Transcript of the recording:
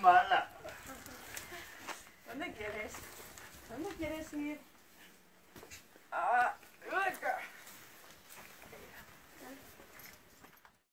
mala. ¿Dónde quieres? ¿Dónde quieres ir?